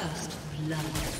First blood.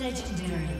Shut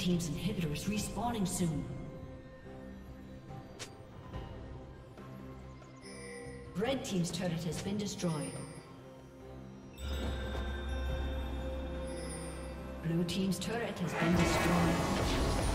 Team's inhibitor is respawning soon. Red team's turret has been destroyed. Blue team's turret has been destroyed.